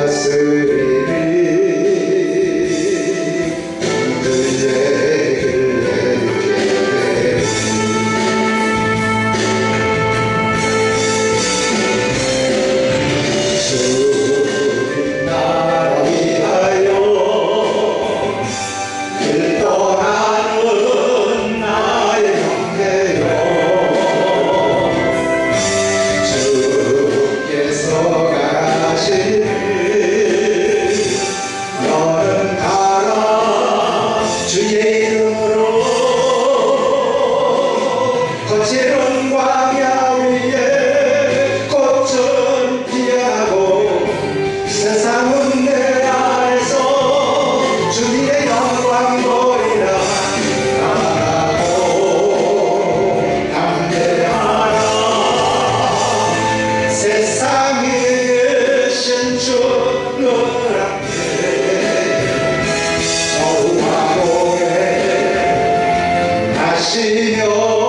the city. 거칠은 광야 위에 꽃은 피어나고 세상은 내 안에서 주님의 영광이 보이라 나가고 담대하라 세상에 계신 주는 하시며